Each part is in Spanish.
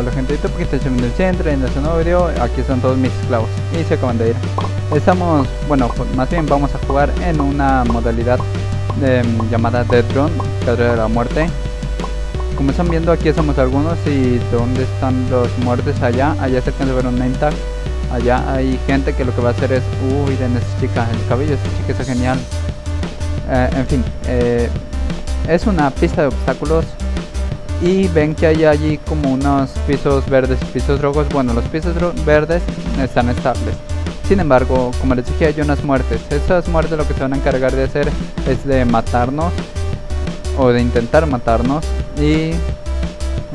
Hola gente de YouTube, que está en el centro, en este nuevo video, aquí están todos mis esclavos y se acaban de ir. Estamos, bueno, más bien vamos a jugar en una modalidad llamada Dead Run, Cadre de la Muerte. Como están viendo aquí somos algunos y ¿dónde están los muertes? Allá, allá se alcanza a ver un name tag. Allá hay gente que lo que va a hacer es, uy, miren esta chica, el cabello de esta chica está genial. Eh, en fin, eh, es una pista de obstáculos y ven que hay allí como unos pisos verdes y pisos rojos. Bueno, los pisos verdes están estables. Sin embargo, como les dije, hay unas muertes. Esas muertes lo que se van a encargar de hacer es de matarnos o de intentar matarnos. Y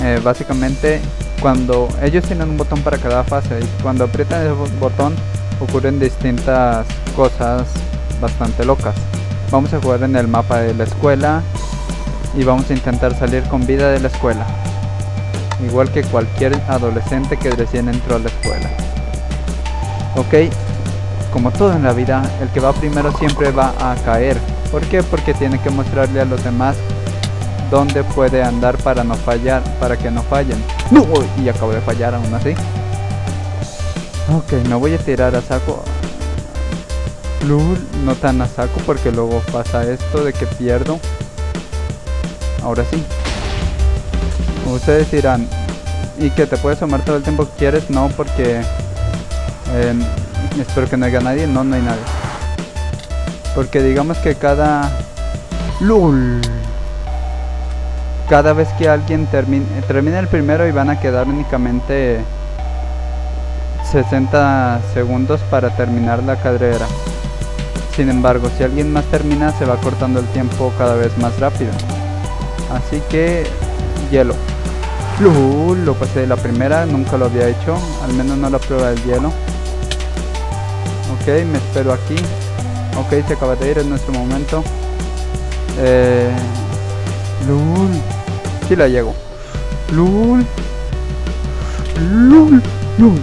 eh, básicamente cuando ellos tienen un botón para cada fase y cuando aprietan el botón ocurren distintas cosas bastante locas. Vamos a jugar en el mapa de la escuela y vamos a intentar salir con vida de la escuela. Igual que cualquier adolescente que recién entró a la escuela. Ok, como todo en la vida, el que va primero siempre va a caer. ¿Por qué? Porque tiene que mostrarle a los demás dónde puede andar para no fallar, para que no fallen. ¡No! Y acabo de fallar aún así. Ok, me voy a tirar a saco. no tan a saco porque luego pasa esto de que pierdo ahora sí. Ustedes dirán, ¿y que te puedes tomar todo el tiempo que quieres? No, porque em, espero que no haya nadie. No, no hay nadie. Porque digamos que cada... LUL Cada vez que alguien termine, termine el primero y van a quedar únicamente 60 segundos para terminar la carrera. Sin embargo, si alguien más termina, se va cortando el tiempo cada vez más rápido. Así que hielo. lo pasé la primera, nunca lo había hecho, al menos no la prueba del hielo. Ok, me espero aquí. Ok, se acaba de ir, en nuestro momento. Eh, Lul. Sí la llego. Lul. Lul. Lul.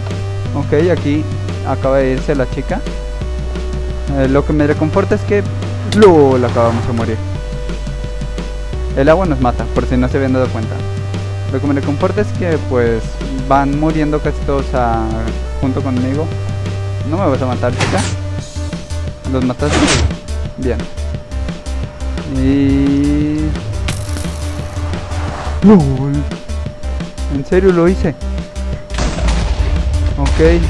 Ok, aquí acaba de irse la chica. Eh, lo que me reconforta es que Lul acabamos de morir. El agua nos mata, por si no se habían dado cuenta. Lo que me reconforta es que pues van muriendo casi todos junto conmigo. No me vas a matar, chica. ¿Los mataste? Bien. Y... LOL. ¿En serio lo hice? Ok.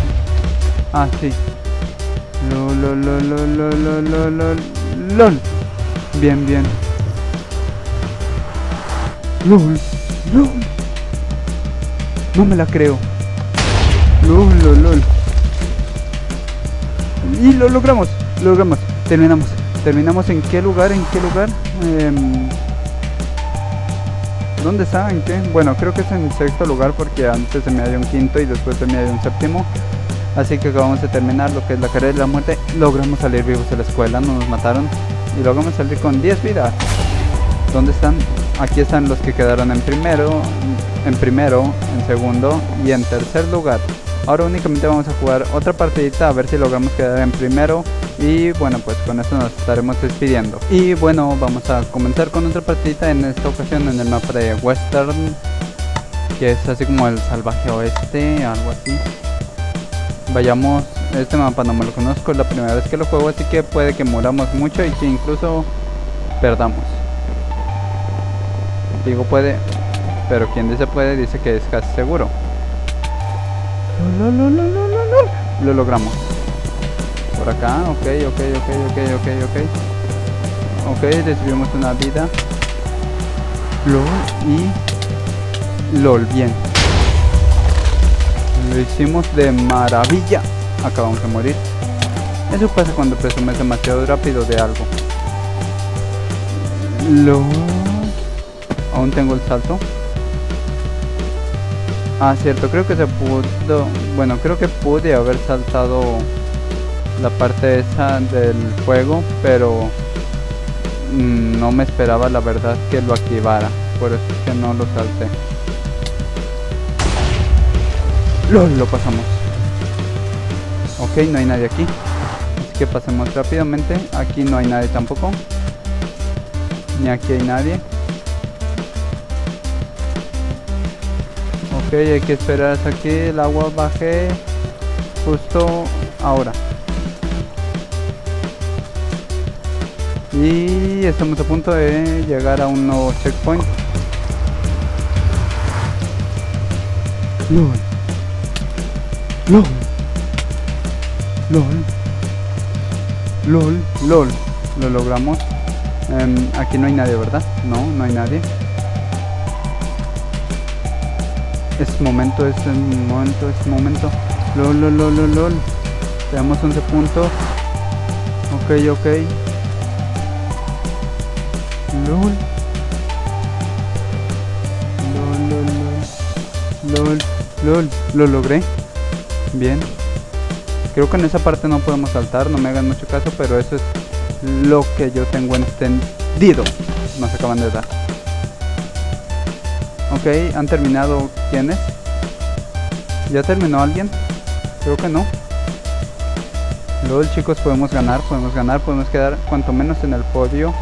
Ah, sí. LOL, LOL, LOL, LOL, LOL, LOL, LOL. Bien, bien. No me la creo. LOL. Y lo logramos, lo logramos. Terminamos. Terminamos en qué lugar, en qué lugar. Em, ¿Dónde está? ¿En qué? Bueno, creo que es en sexto lugar porque antes se me dio un quinto y después se me dio un séptimo. Así que acabamos de terminar lo que es la carrera de la muerte. Logramos salir vivos de la escuela, no nos mataron. Y logramos salir con 10 vidas. ¿Dónde están? Aquí están los que quedaron en primero, en primero, en segundo y en tercer lugar. Ahora únicamente vamos a jugar otra partidita a ver si logramos quedar en primero y bueno pues con esto nos estaremos despidiendo. Y bueno vamos a comenzar con otra partidita en esta ocasión en el mapa de Western que es así como el salvaje oeste, algo así. Vayamos, este mapa no me lo conozco, es la primera vez que lo juego así que puede que muramos mucho y que incluso perdamos. Digo puede, pero quien dice puede dice que es casi seguro. Lo logramos. Por acá, ok, ok, ok, ok, ok, ok. Ok, recibimos una vida. LOL y LOL, bien. Lo hicimos de maravilla. Acabamos de morir. Eso pasa cuando presumes demasiado rápido de algo. LOL. Aún tengo el salto. Ah, cierto, creo que se pudo... Bueno, creo que pude haber saltado la parte esa del juego, pero mm, no me esperaba la verdad que lo activara. Por eso es que no lo salté. LOL, lo pasamos. Ok, no hay nadie aquí. Así que pasemos rápidamente. Aquí no hay nadie tampoco. Ni aquí hay nadie. Ok, hay que esperar hasta que el agua baje justo ahora. Y estamos a punto de llegar a un nuevo checkpoint. LOL. LOL. LOL. LOL. LOL. Lo logramos. Em, aquí no hay nadie, ¿verdad? No, no hay nadie. Es momento, es momento, es momento. LOL, LOL, LOL. Tenemos 11 puntos. Ok, ok. LOL, LOL, LOL. LOL, LOL. Lo logré. Bien. Creo que en esa parte no podemos saltar, no me hagan mucho caso, pero eso es lo que yo tengo entendido. Nos acaban de dar. Ok, han terminado quiénes. ¿Ya terminó alguien? Creo que no. LOL chicos, podemos ganar, podemos ganar, podemos quedar cuanto menos en el podio.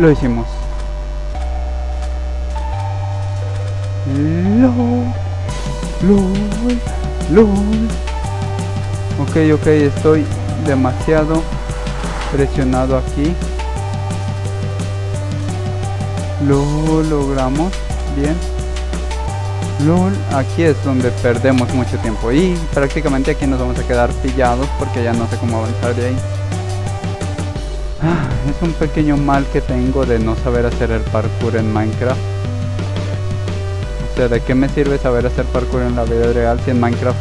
Lo hicimos. LOL. LOL. LOL. Ok, ok, estoy demasiado presionado aquí. Lo logramos. Bien. LOL, aquí es donde perdemos mucho tiempo y prácticamente aquí nos vamos a quedar pillados porque ya no sé cómo avanzar de ahí. Ah, es un pequeño mal que tengo de no saber hacer el parkour en Minecraft. O sea, ¿de qué me sirve saber hacer parkour en la vida real si en Minecraft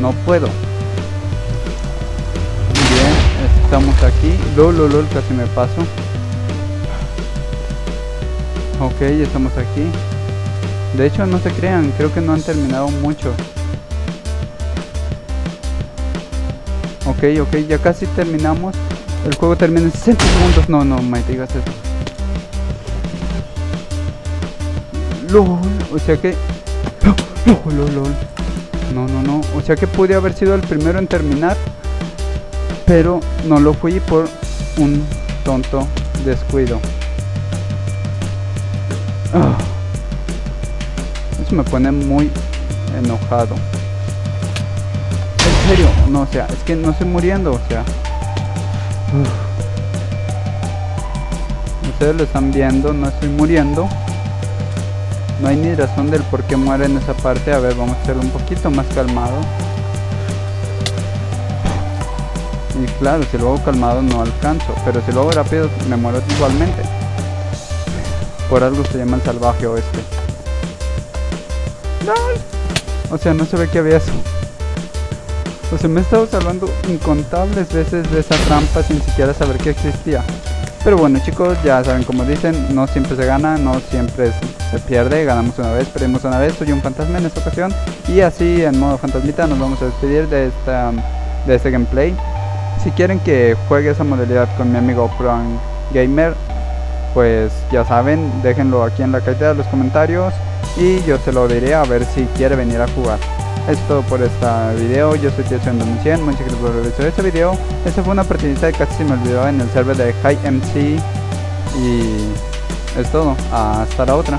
no puedo? Bien, estamos aquí. LOL, lol, lol, casi me paso. Ok, estamos aquí. De hecho, no se crean, creo que no han terminado mucho. Ok, ok, ya casi terminamos. El juego termina en 60 segundos. No, no, me digas eso. LOL, o sea que... LOL, LOL, LOL. No, no, no. O sea que pude haber sido el primero en terminar. Pero no lo fui por un tonto descuido. Ah. Eso me pone muy enojado. En serio, no, o sea, es que no estoy muriendo, o sea. Ustedes lo están viendo, no estoy muriendo. No hay ni razón del por qué muere en esa parte. A ver, vamos a hacerlo un poquito más calmado. Y claro, si lo hago calmado no alcanzo. Pero si lo hago rápido me muero igualmente. Por algo se llama el salvaje oeste. O sea, no se ve que había eso. O sea, me he estado salvando incontables veces de esa trampa sin siquiera saber que existía. Pero bueno chicos, ya saben como dicen, no siempre se gana, no siempre se pierde, ganamos una vez, perdimos una vez, soy un fantasma en esta ocasión. Y así en modo fantasmita nos vamos a despedir de, esta, de este gameplay. Si quieren que juegue esa modalidad con mi amigo Pro Gamer, pues ya saben, déjenlo aquí en la cajita de los comentarios y yo se lo diré a ver si quiere venir a jugar. Es todo por este video, yo soy Tío 100, muchas gracias por visto este video. Esta fue una partidita que casi se me olvidó en el server de High MC y es todo, hasta la otra.